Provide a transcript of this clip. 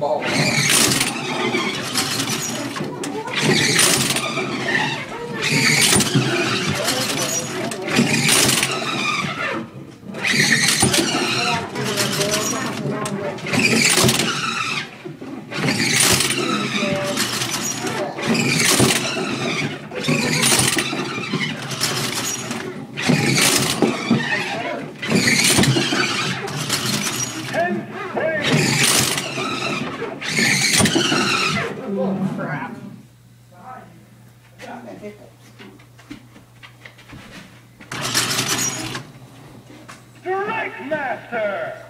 ball. Crap. Strike Master!